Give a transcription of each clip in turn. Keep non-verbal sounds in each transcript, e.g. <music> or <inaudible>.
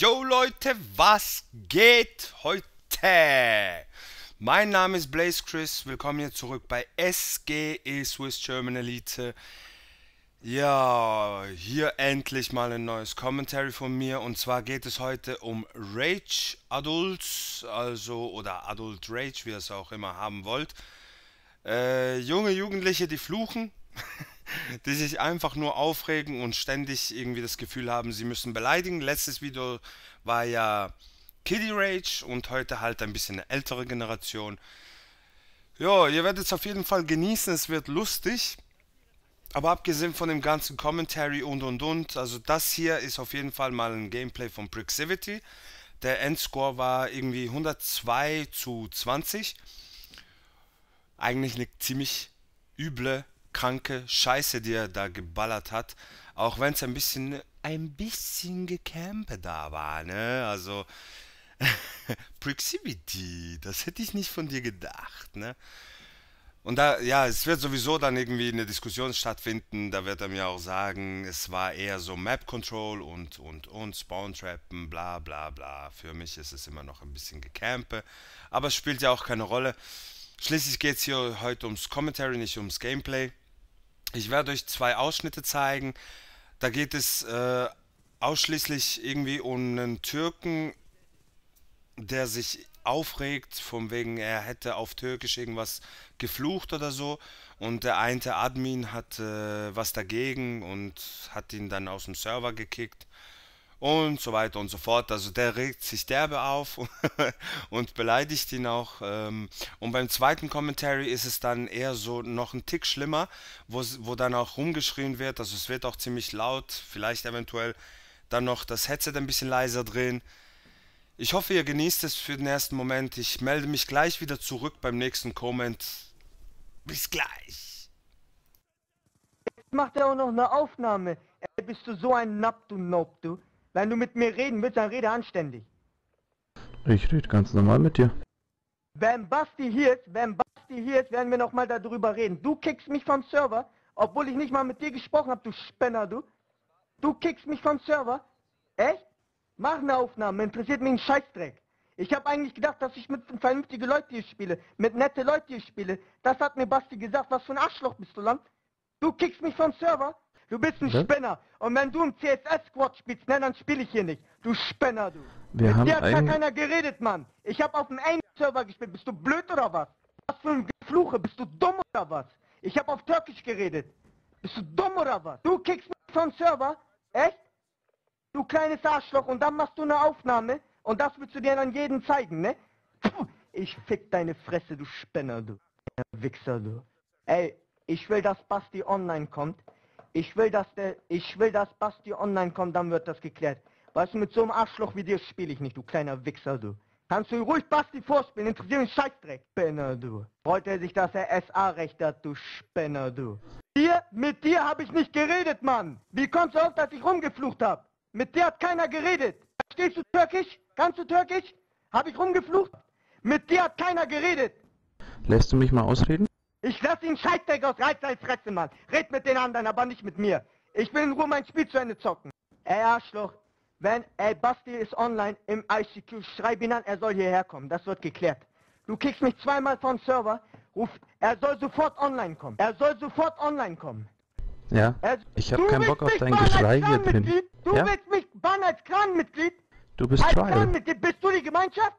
Yo Leute, was geht heute? Mein Name ist Blaze Chris, willkommen hier zurück bei SGE Swiss German Elite. Ja, hier endlich mal ein neues Commentary von mir und zwar geht es heute um Rage Adults, also oder Adult Rage, wie ihr es auch immer haben wollt. Äh, junge Jugendliche, die fluchen. <laughs> die sich einfach nur aufregen und ständig irgendwie das Gefühl haben, sie müssen beleidigen. Letztes Video war ja Kiddie Rage und heute halt ein bisschen eine ältere Generation. Ja, ihr werdet es auf jeden Fall genießen, es wird lustig. Aber abgesehen von dem ganzen Commentary und und und, also das hier ist auf jeden Fall mal ein Gameplay von Prixivity. Der Endscore war irgendwie 102 zu 20. Eigentlich eine ziemlich üble kranke Scheiße, die er da geballert hat. Auch wenn es ein bisschen, ein bisschen Gecampe da war, ne? Also, <laughs> Proximity, das hätte ich nicht von dir gedacht, ne? Und da, ja, es wird sowieso dann irgendwie eine Diskussion stattfinden. Da wird er mir auch sagen, es war eher so Map Control und, und, und Spawn Trappen, bla, bla, bla. Für mich ist es immer noch ein bisschen Gecampe. Aber es spielt ja auch keine Rolle. Schließlich geht es hier heute ums Commentary, nicht ums Gameplay. Ich werde euch zwei Ausschnitte zeigen. Da geht es äh, ausschließlich irgendwie um einen Türken, der sich aufregt, von wegen er hätte auf Türkisch irgendwas geflucht oder so. Und der eine Admin hat äh, was dagegen und hat ihn dann aus dem Server gekickt und so weiter und so fort. Also der regt sich derbe auf <laughs> und beleidigt ihn auch. Ähm, und beim zweiten Commentary ist es dann eher so noch ein Tick schlimmer, wo, wo dann auch rumgeschrien wird. Also es wird auch ziemlich laut, vielleicht eventuell dann noch das Headset ein bisschen leiser drehen. Ich hoffe, ihr genießt es für den ersten Moment. Ich melde mich gleich wieder zurück beim nächsten Comment. Bis gleich. Jetzt macht er auch noch eine Aufnahme. Ey, bist du so ein Napp, du Nope, du. Wenn du mit mir reden willst, dann rede anständig. Ich rede ganz normal mit dir. Wenn Basti hier ist, wenn Basti hier ist, werden wir nochmal darüber reden. Du kickst mich vom Server, obwohl ich nicht mal mit dir gesprochen habe, du Spinner, du. Du kickst mich vom Server. Echt? Mach eine Aufnahme, interessiert mich ein Scheißdreck. Ich habe eigentlich gedacht, dass ich mit vernünftigen Leuten hier spiele, mit nette Leuten hier spiele. Das hat mir Basti gesagt, was für ein Arschloch bist du, Land. Du kickst mich vom Server. Du bist ein Was? Spinner. Und wenn du im CSS-Squad spielst, ne, dann spiele ich hier nicht. Du Spinner, du. Wir Mit haben dir hat gar keiner geredet, Mann. Ich habe auf dem einen-Server gespielt. Bist du blöd oder was? Was für ein Gefluche? Bist du dumm oder was? Ich habe auf Türkisch geredet. Bist du dumm oder was? Du kickst mich vom Server? Echt? Du kleines Arschloch. Und dann machst du eine Aufnahme. Und das willst du dir dann jedem zeigen, ne? Puh, ich fick deine Fresse, du Spinner, du. Wichser, du. Ey, ich will, dass Basti online kommt. Ich will, dass der, ich will, dass Basti online kommt, dann wird das geklärt. Weißt du, mit so einem Arschloch wie dir spiele ich nicht, du kleiner Wichser, du. Kannst du ruhig Basti vorspielen, interessiert mich Scheißdreck. Spinner, du. Freut er sich, dass er SA-Recht hat, du Spinner, du. Dir, mit dir habe ich nicht geredet, Mann. Wie kommst du auf, dass ich rumgeflucht habe? Mit dir hat keiner geredet. Stehst du türkisch? Kannst du türkisch? Habe ich rumgeflucht? Mit dir hat keiner geredet. Lässt du mich mal ausreden? Ich lass ihn Scheißdreck aus, reiz seine Fresse, Mann. Red mit den anderen, aber nicht mit mir. Ich will in Ruhe mein Spiel zu Ende zocken. Ey, Arschloch. Wenn, ey, Basti ist online im ICQ, schreib ihn an, er soll hierher kommen. Das wird geklärt. Du kickst mich zweimal vom Server, ruf, er soll sofort online kommen. Er soll sofort online kommen. Ja, er, ich hab keinen Bock auf dein Geschrei hier drin. Du ja? willst mich bannen als Clan-Mitglied? Du bist als Trial. Bist du die Gemeinschaft?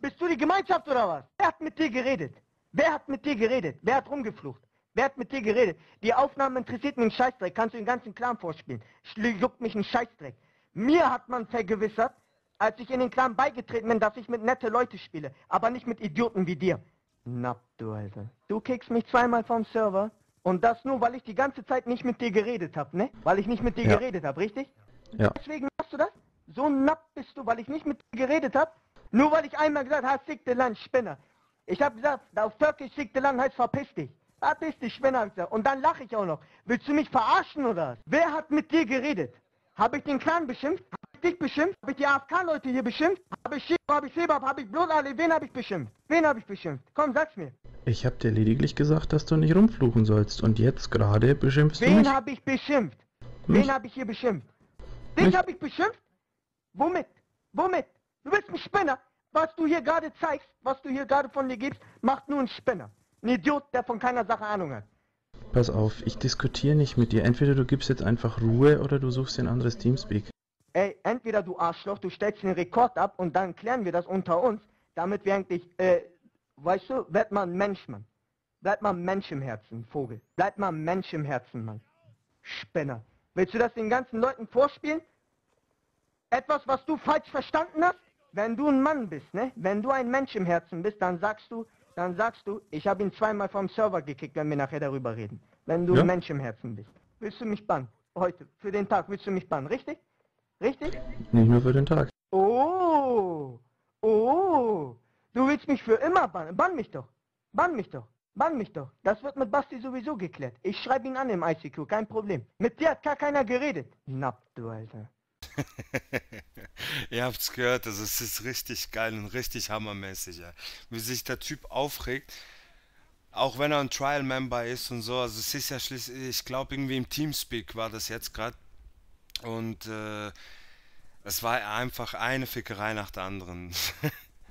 Bist du die Gemeinschaft oder was? Wer hat mit dir geredet? Wer hat mit dir geredet? Wer hat rumgeflucht? Wer hat mit dir geredet? Die Aufnahme interessiert mich einen Scheißdreck. Kannst du den ganzen Clan vorspielen? Juckt mich einen Scheißdreck. Mir hat man vergewissert, als ich in den Clan beigetreten bin, dass ich mit nette Leute spiele, aber nicht mit Idioten wie dir. Na, du Alter. Du kickst mich zweimal vom Server und das nur, weil ich die ganze Zeit nicht mit dir geredet habe, ne? Weil ich nicht mit dir ja. geredet habe, richtig? Ja. Deswegen machst du das? So napp bist du, weil ich nicht mit dir geredet habe? Nur weil ich einmal gesagt habe, sick the Land, Spinner. Ich habe gesagt, auf Türkisch schickte Land heißt verpiss dich. Verpiss dich, Spinner, hab ich gesagt. Und dann lache ich auch noch. Willst du mich verarschen oder Wer hat mit dir geredet? Habe ich den Clan beschimpft? Habe ich dich beschimpft? Habe ich die AFK-Leute hier beschimpft? Habe ich Schieb, habe ich Sebab, habe ich Blutallee? Wen habe ich beschimpft? Wen habe ich beschimpft? Komm, sag's mir. Ich habe dir lediglich gesagt, dass du nicht rumfluchen sollst. Und jetzt gerade beschimpfst Wen du mich? Wen habe ich beschimpft? Wen habe ich hier beschimpft? Dich habe ich beschimpft? Womit? Womit? Du bist ein Spinner. Was du hier gerade zeigst, was du hier gerade von dir gibst, macht nur ein Spinner. Ein Idiot, der von keiner Sache Ahnung hat. Pass auf, ich diskutiere nicht mit dir. Entweder du gibst jetzt einfach Ruhe oder du suchst dir ein anderes Teamspeak. Ey, entweder du Arschloch, du stellst den Rekord ab und dann klären wir das unter uns, damit wir eigentlich, äh, weißt du, werd mal ein Mensch, Mann. Bleib mal ein Mensch im Herzen, Vogel. Bleib mal ein Mensch im Herzen, Mann. Spinner. Willst du das den ganzen Leuten vorspielen? Etwas, was du falsch verstanden hast? Wenn du ein Mann bist, ne? Wenn du ein Mensch im Herzen bist, dann sagst du, dann sagst du, ich habe ihn zweimal vom Server gekickt, wenn wir nachher darüber reden. Wenn du Ja. ein Mensch im Herzen bist. Willst du mich bannen? Heute, für den Tag, willst du mich bannen, richtig? Richtig? Nicht nur für den Tag. Oh, oh, du willst mich für immer bannen. Bann mich doch. Bann mich doch. Bann mich doch. Das wird mit Basti sowieso geklärt. Ich schreibe ihn an im ICQ, kein Problem. Mit dir hat gar keiner geredet. Napp, du Alter. <laughs> Ihr habt's gehört, also es ist richtig geil und richtig hammermäßig, ja. Wie sich der Typ aufregt, auch wenn er ein Trial-Member ist und so. Also es ist ja schließlich, ich glaube irgendwie im Teamspeak war das jetzt gerade. Und äh, es war einfach eine Fickerei nach der anderen.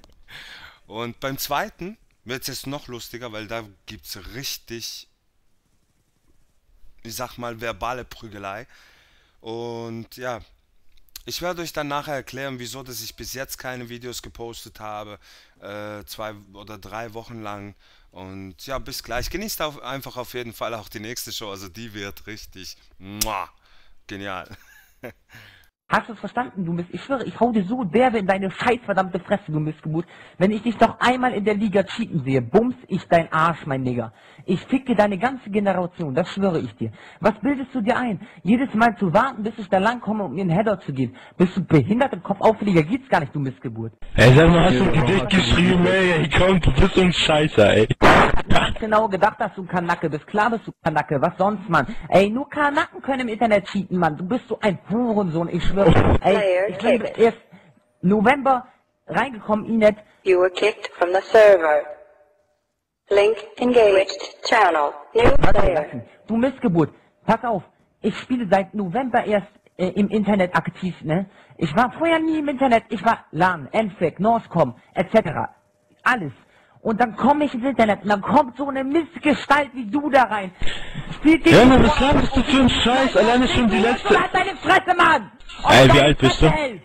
<laughs> und beim zweiten wird es jetzt noch lustiger, weil da gibt's richtig, ich sag mal, verbale Prügelei. Und ja, ich werde euch dann nachher erklären, wieso dass ich bis jetzt keine Videos gepostet habe, äh, zwei oder drei Wochen lang. Und ja, bis gleich. Genießt auf, einfach auf jeden Fall auch die nächste Show. Also die wird richtig muah, genial. <laughs> Hast du es verstanden, du Mist? Ich schwöre, ich hau dir so derbe in deine scheißverdammte Fresse, du Missgeburt. Wenn ich dich doch einmal in der Liga cheaten sehe, bums ich dein Arsch, mein Nigger. Ich fick dir deine ganze Generation, das schwöre ich dir. Was bildest du dir ein? Jedes Mal zu warten, bis ich da langkomme, um mir einen Header zu geben. Bist du behindert im Kopf auffälliger? Geht's gar nicht, du Missgeburt. Ey, sag mal, hast du ein Gedicht geschrieben, ey, ey, komm, du bist so ein Scheißer, ey. Ganz genau gedacht, dass du Kanacke bist. Klar bist du Kanacke. Was sonst, Mann? Ey, nur Kanacken können im Internet cheaten, Mann. Du bist so ein Hurensohn. Ich schwöre. Ey, ich bin erst November reingekommen, Inet. You were kicked from the server. Link engaged. Channel. New Warte, player. lassen. Du Missgeburt. Pass auf. Ich spiele seit November erst äh, im Internet aktiv, ne? Ich war vorher nie im Internet. Ich war LAN, NFAC, Northcom, etc. Alles. Und dann komme ich ins Internet und dann kommt so eine Missgestalt wie du da rein. Spielt Junge, die was laberst du für einen Scheiß? Alleine schon die letzte- Halt deine Fresse, Mann! Ey, wie alt bist du? Ey,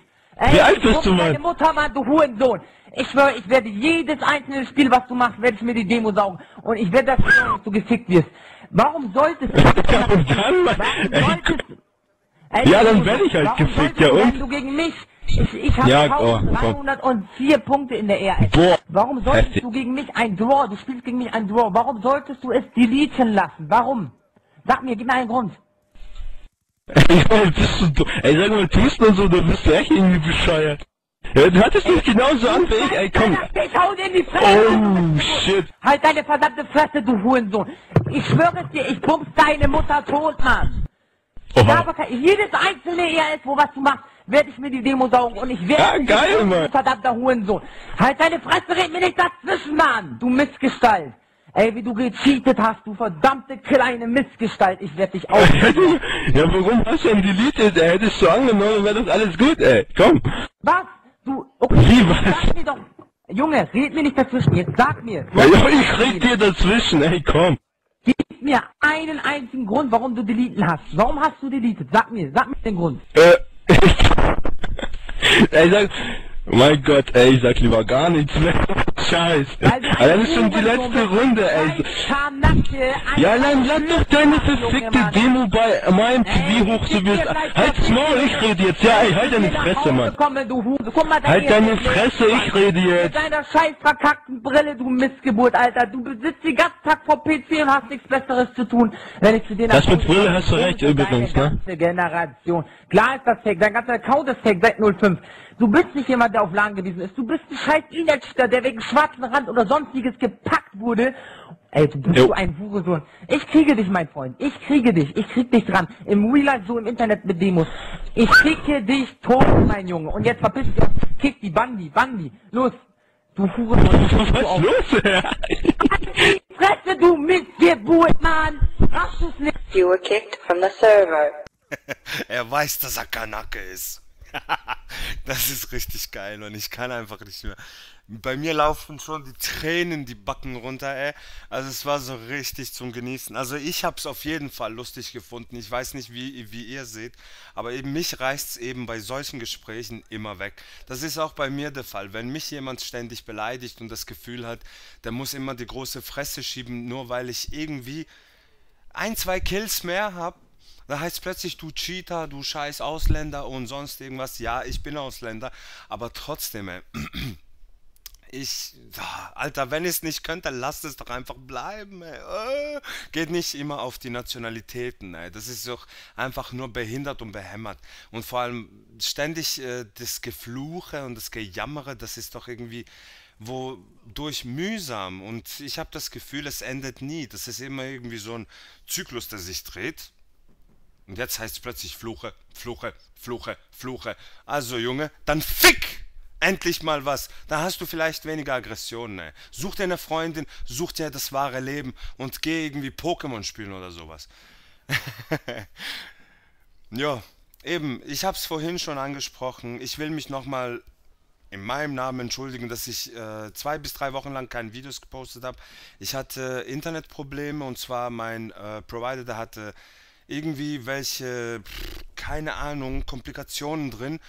Wie alt bist du, Mann? Deine Mutter, Mann, du Hurensohn. Ich schwöre, ich werde jedes einzelne Spiel, was du machst, werde ich mir die Demo saugen. Und ich werde dafür sorgen, dass du gefickt wirst. Warum solltest du... <laughs> Und dann, Mann, Warum solltest du... Ey, Ja, dann du- werd ich halt gefickt, ja, und? Du gegen mich... Ich, ich habe Ja, oh, 1304 Punkte in der RS. Boah. Warum solltest Heftig. du gegen mich ein Draw... Du spielst gegen mich ein Draw. Warum solltest du es deleten lassen? Warum? Sag mir, gib mir einen Grund. Ey, bist du? Ey, sag mal, tust du so, du bist du echt irgendwie bescheuert. Ja, du hattest dich genauso an wie ich, ey, komm. Ich hau dir in die Fresse! Oh, shit. Halt deine verdammte Fresse, du Hurensohn! Ich schwöre es dir, ich bumps deine Mutter tot, Mann! Oha. kein, jedes einzelne ERS, wo was du machst, werde ich mir die Demo saugen und ich werde Ja, dich geil, Mann. du verdammter Hurensohn! Halt deine Fresse, red mir nicht dazwischen, Mann! Du Missgestalt! Ey, wie du gecheatet hast, du verdammte kleine Missgestalt, ich werde dich <laughs> aufnehmen. Ja, warum hast du denn deleted, ey? Hättest du angenommen, wäre das alles gut, ey. Komm. Was? Du, okay, Wie, was? sag mir doch, Junge, red mir nicht dazwischen, jetzt sag mir. Ja, ja, ich red dir dazwischen, ey, komm. Gib mir einen einzigen Grund, warum du deleten hast. Warum hast du deletet? Sag mir, sag mir den Grund. Äh, <laughs> ey, sag, mein Gott, ey, ich sag lieber gar nichts mehr. Scheiß. Du ein Allein ist schon die letzte. Runde, ey. Ja, dann lad doch deine verfickte. Demo bei meinem TV hoch, so wie es... Halt's das Maul, ich rede jetzt. Ja, ey, halt deine ich nach Fresse, Mann. Halt deine Fresse, ich rede Mit jetzt. deiner scheiß verkackten Brille, du Missgeburt, Alter. Du besitzt den ganzen Tag vor PC und hast nichts Besseres zu tun. Wenn ich zu dir Das mit Brille hast du recht, übrigens, deine ne? Generation. Klar ist das fake, dein ganzer Account ist fake seit 05. Du bist nicht jemand, der auf LAN gewesen ist. Du bist ein scheiß E-Netzter, der wegen schwarzen Rand oder sonstiges gepackt wurde. Ey, du bist Jo. so ein Hurensohn. Ich kriege dich, mein Freund. Ich kriege dich. Ich krieg dich dran. Im Real Life, so im Internet mit Demos. Ich kicke dich tot, mein Junge. Und jetzt verpiss dich. Kick die Bandi, Bandi. Los. Du Hurensohn. <laughs> Was ist los, ey? Die Fresse, du Missgeburt, Mann. Hast du's nicht? You were kicked from the server. <laughs> Er weiß, dass er Kanake ist. Das ist richtig geil und ich kann einfach nicht mehr. Bei mir laufen schon die Tränen die Backen runter, ey. Also es war so richtig zum Genießen. Also ich habe es auf jeden Fall lustig gefunden. Ich weiß nicht, wie, wie ihr seht, aber eben mich reißt es eben bei solchen Gesprächen immer weg. Das ist auch bei mir der Fall. Wenn mich jemand ständig beleidigt und das Gefühl hat, der muss immer die große Fresse schieben, nur weil ich irgendwie ein, zwei Kills mehr habe, da heißt plötzlich, du Cheater, du scheiß Ausländer und sonst irgendwas. Ja, ich bin Ausländer, aber trotzdem, ey. <clears throat> Ich, Alter, wenn ich es nicht könnte, lasst es doch einfach bleiben, ey. Äh, geht nicht immer auf die Nationalitäten, ey. Das ist doch einfach nur behindert und behämmert. Und vor allem ständig äh, das Gefluche und das Gejammere, das ist doch irgendwie wodurch mühsam. Und ich habe das Gefühl, es endet nie. Das ist immer irgendwie so ein Zyklus, der sich dreht. Und jetzt heißt es plötzlich Fluche, Fluche, Fluche, Fluche. Also Junge, dann fick! Endlich mal was. Da hast du vielleicht weniger Aggressionen. Ey. Such dir eine Freundin, such dir das wahre Leben und geh irgendwie Pokémon spielen oder sowas. <laughs> ja, eben, ich hab's vorhin schon angesprochen. Ich will mich nochmal in meinem Namen entschuldigen, dass ich äh, zwei bis drei Wochen lang keine Videos gepostet habe. Ich hatte Internetprobleme und zwar mein äh, Provider, der hatte irgendwie welche, keine Ahnung, Komplikationen drin.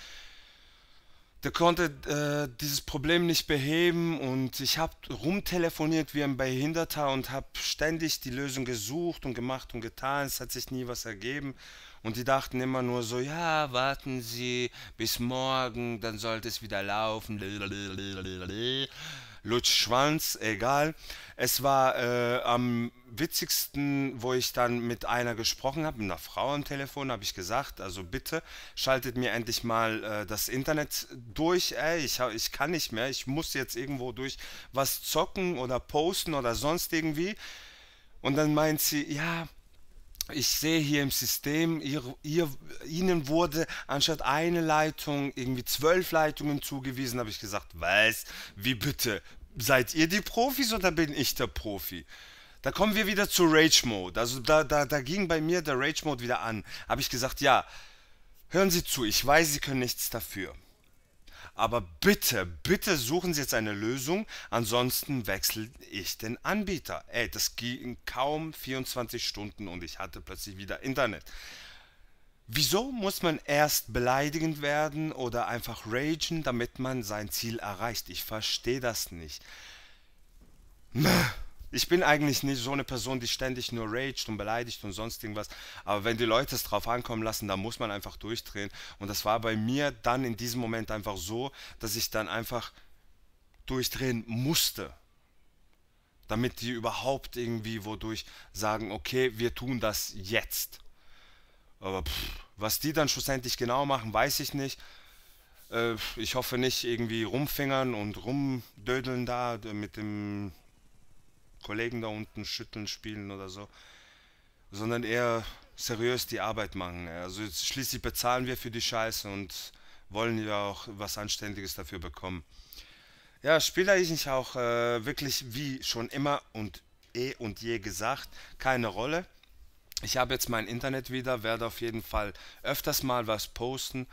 Der konnte äh, dieses Problem nicht beheben und ich habe rumtelefoniert wie ein Behinderter und habe ständig die Lösung gesucht und gemacht und getan. Es hat sich nie was ergeben. Und die dachten immer nur so, ja, warten Sie bis morgen, dann sollte es wieder laufen. Lutsch Schwanz, egal. Es war äh, am witzigsten, wo ich dann mit einer gesprochen habe, mit einer Frau am Telefon, habe ich gesagt, also bitte schaltet mir endlich mal äh, das Internet durch, ey, ich, ich kann nicht mehr, ich muss jetzt irgendwo durch was zocken oder posten oder sonst irgendwie. Und dann meint sie, ja, ich sehe hier im System, ihr, ihr, Ihnen wurde anstatt eine Leitung irgendwie zwölf Leitungen zugewiesen, habe ich gesagt, was? Wie bitte? Seid ihr die Profis oder bin ich der Profi? Da kommen wir wieder zu Rage Mode. Also da, da, da ging bei mir der Rage Mode wieder an. Habe ich gesagt, ja, hören Sie zu, ich weiß, Sie können nichts dafür. Aber bitte, bitte suchen Sie jetzt eine Lösung, ansonsten wechsle ich den Anbieter. Ey, das ging kaum 24 Stunden und ich hatte plötzlich wieder Internet. Wieso muss man erst beleidigend werden oder einfach ragen, damit man sein Ziel erreicht? Ich verstehe das nicht. Ich bin eigentlich nicht so eine Person, die ständig nur raged und beleidigt und sonst irgendwas. Aber wenn die Leute es drauf ankommen lassen, dann muss man einfach durchdrehen. Und das war bei mir dann in diesem Moment einfach so, dass ich dann einfach durchdrehen musste. Damit die überhaupt irgendwie wodurch sagen, okay, wir tun das jetzt. Aber pff, was die dann schlussendlich genau machen, weiß ich nicht. Äh, ich hoffe nicht irgendwie rumfingern und rumdödeln da mit dem Kollegen da unten schütteln, spielen oder so, sondern eher seriös die Arbeit machen. Also schließlich bezahlen wir für die Scheiße und wollen ja auch was Anständiges dafür bekommen. Ja, spiele ich auch äh, wirklich wie schon immer und eh und je gesagt keine Rolle. Ich habe jetzt mein Internet wieder, werde auf jeden Fall öfters mal was posten.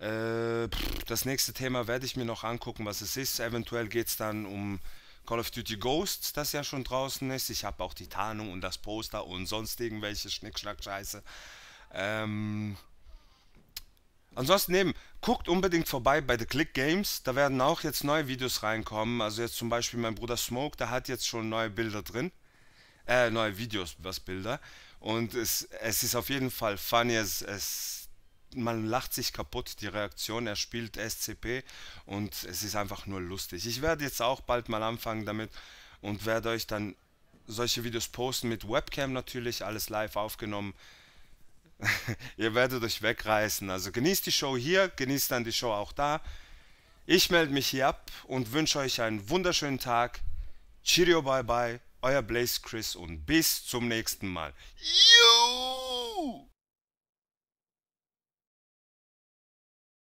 Äh, das nächste Thema werde ich mir noch angucken, was es ist. Eventuell geht es dann um Call of Duty Ghosts, das ja schon draußen ist. Ich habe auch die Tarnung und das Poster und sonst irgendwelche Schnickschnack-Scheiße. Ähm, ansonsten eben, guckt unbedingt vorbei bei The Click Games. Da werden auch jetzt neue Videos reinkommen. Also jetzt zum Beispiel mein Bruder Smoke, der hat jetzt schon neue Bilder drin. Äh, neue Videos, was Bilder. Und es, es ist auf jeden Fall funny. Es, es man lacht sich kaputt, die Reaktion, er spielt SCP und es ist einfach nur lustig. Ich werde jetzt auch bald mal anfangen damit und werde euch dann solche Videos posten mit Webcam natürlich, alles live aufgenommen. <laughs> Ihr werdet euch wegreißen. Also genießt die Show hier, genießt dann die Show auch da. Ich melde mich hier ab und wünsche euch einen wunderschönen Tag. Cheerio, bye bye, euer Blaze Chris und bis zum nächsten Mal. Juhu!